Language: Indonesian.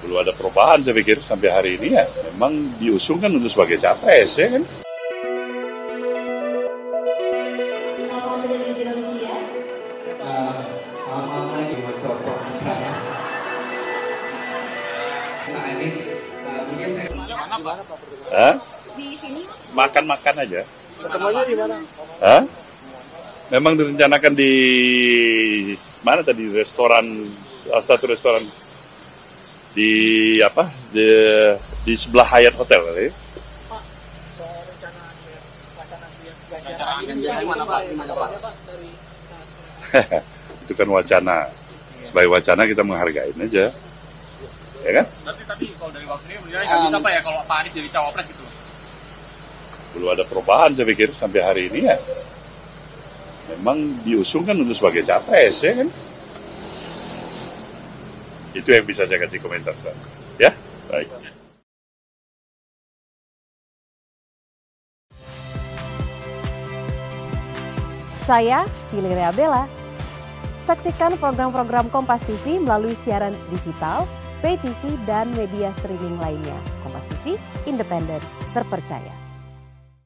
belum ada perubahan saya pikir sampai hari ini ya. Memang diusung kan untuk sebagai capres ya kan. Mungkin saya Hah? di sini Makan-makan aja. Ketemunya di mana? Hah? Memang direncanakan di mana tadi restoran satu restoran di apa di, di sebelah Hyatt Hotel kali. Ya. itu kan wacana. Sebagai wacana kita menghargai aja. Ya kan? Berarti tadi kalau dari waktu ini menilai nggak bisa pak ya kalau Pak Anies jadi cawapres gitu. belum ada perubahan saya pikir sampai hari ini ya. Memang diusung kan untuk sebagai capres ya kan itu yang bisa saya kasih komentar ya baik Saya Valeria Bella. Saksikan program-program Kompas TV melalui siaran digital, pay TV, dan media streaming lainnya. Kompas TV, independen, terpercaya.